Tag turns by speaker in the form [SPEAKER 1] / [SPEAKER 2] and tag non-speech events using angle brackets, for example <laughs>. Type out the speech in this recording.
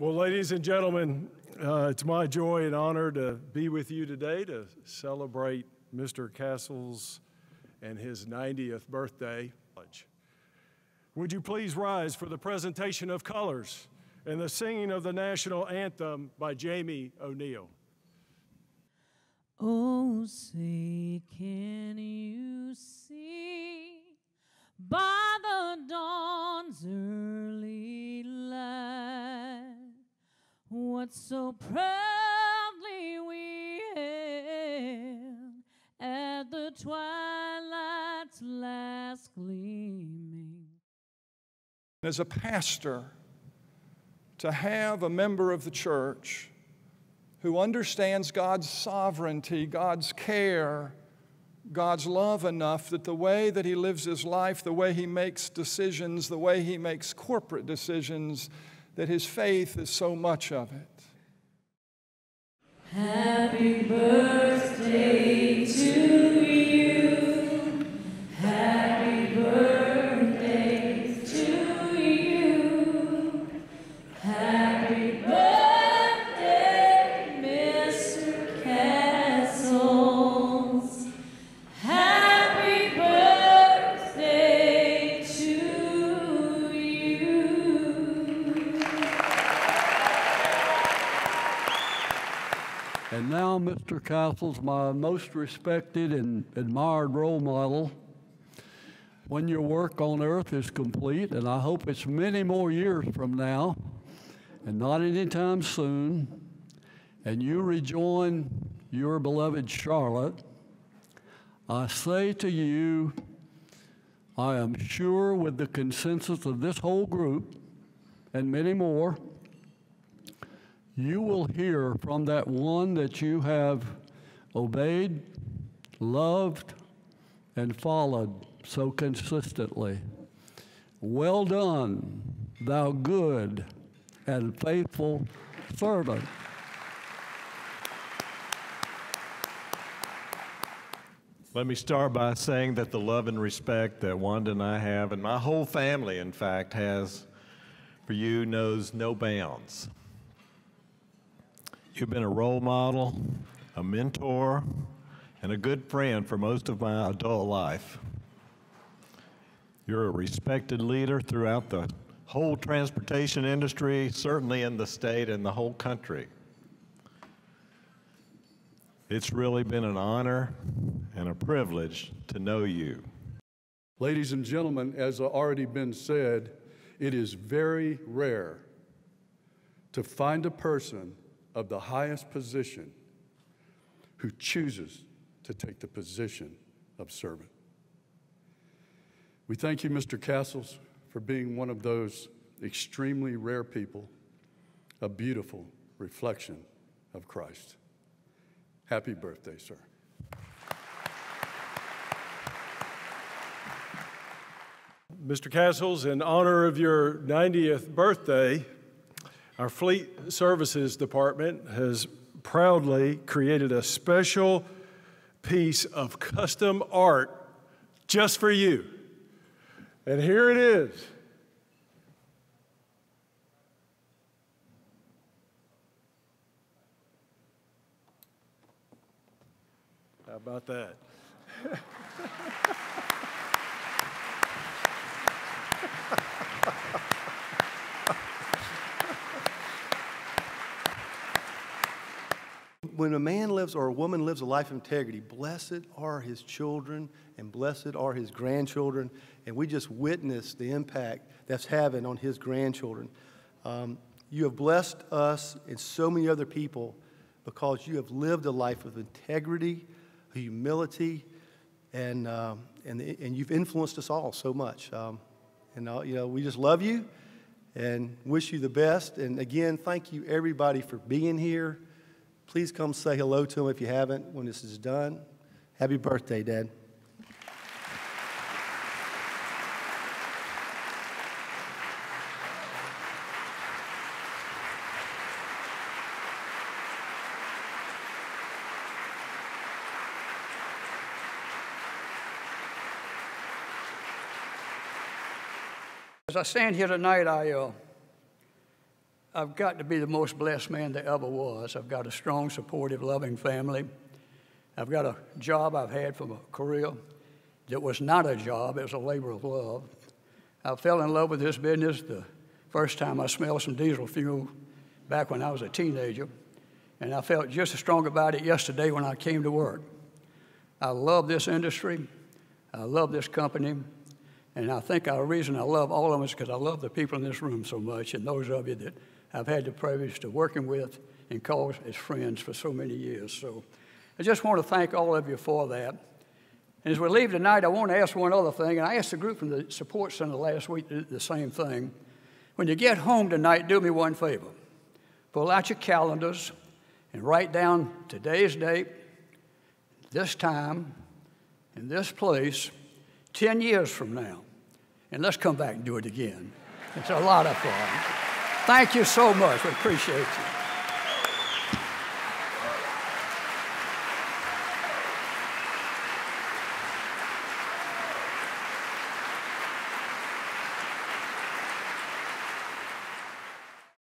[SPEAKER 1] Well, ladies and gentlemen, uh, it's my joy and honor to be with you today to celebrate Mr. Cassels and his 90th birthday. Would you please rise for the presentation of colors and the singing of the national anthem by Jamie O'Neill?
[SPEAKER 2] Oh, say, can you twilight's last gleaming?
[SPEAKER 3] As a pastor, to have a member of the church who understands God's sovereignty, God's care, God's love enough that the way that he lives his life, the way he makes decisions, the way he makes corporate decisions, that his faith is so much of it.
[SPEAKER 2] Happy birthday to you.
[SPEAKER 4] And now, Mr. Cassels, my most respected and admired role model, when your work on earth is complete, and I hope it's many more years from now, and not anytime soon, and you rejoin your beloved Charlotte, I say to you, I am sure with the consensus of this whole group and many more, you will hear from that one that you have obeyed, loved, and followed so consistently. Well done, thou good and faithful servant.
[SPEAKER 5] Let me start by saying that the love and respect that Wanda and I have, and my whole family, in fact, has for you knows no bounds. You've been a role model, a mentor, and a good friend for most of my adult life. You're a respected leader throughout the whole transportation industry, certainly in the state and the whole country. It's really been an honor and a privilege to know you.
[SPEAKER 6] Ladies and gentlemen, as already been said, it is very rare to find a person of the highest position who chooses to take the position of servant. We thank you, Mr. Cassels, for being one of those extremely rare people, a beautiful reflection of Christ. Happy birthday, sir.
[SPEAKER 1] Mr. Cassels, in honor of your 90th birthday, our Fleet Services Department has proudly created a special piece of custom art just for you. And here it is. How about that? <laughs>
[SPEAKER 7] when a man lives or a woman lives a life of integrity, blessed are his children and blessed are his grandchildren. And we just witness the impact that's having on his grandchildren. Um, you have blessed us and so many other people because you have lived a life of integrity, humility, and, um, and, and you've influenced us all so much. Um, and, uh, you know, we just love you and wish you the best. And again, thank you everybody for being here. Please come say hello to him if you haven't when this is done. Happy birthday, Dad.
[SPEAKER 8] As I stand here tonight, I, uh, I've got to be the most blessed man that ever was. I've got a strong, supportive, loving family. I've got a job I've had from a career that was not a job, it was a labor of love. I fell in love with this business the first time I smelled some diesel fuel back when I was a teenager, and I felt just as strong about it yesterday when I came to work. I love this industry, I love this company, and I think the reason I love all of them is because I love the people in this room so much, and those of you that I've had the privilege to working with and call as friends for so many years. So I just want to thank all of you for that. And as we leave tonight, I want to ask one other thing, and I asked the group from the support center last week the same thing. When you get home tonight, do me one favor. Pull out your calendars and write down today's date, this time, in this place, 10 years from now. And let's come back and do it again. It's a lot of fun. Thank you so much. We appreciate you.